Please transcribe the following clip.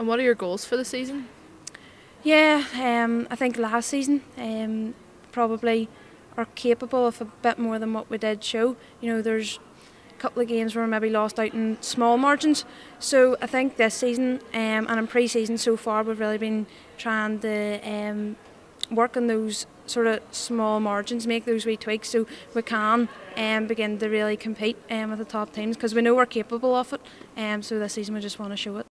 And what are your goals for the season? Yeah, um, I think last season um, probably are capable of a bit more than what we did show. You know, there's a couple of games where we maybe lost out in small margins. So I think this season um, and in pre-season so far we've really been trying to um, work on those sort of small margins, make those wee tweaks so we can um, begin to really compete um, with the top teams because we know we're capable of it. Um, so this season we just want to show it.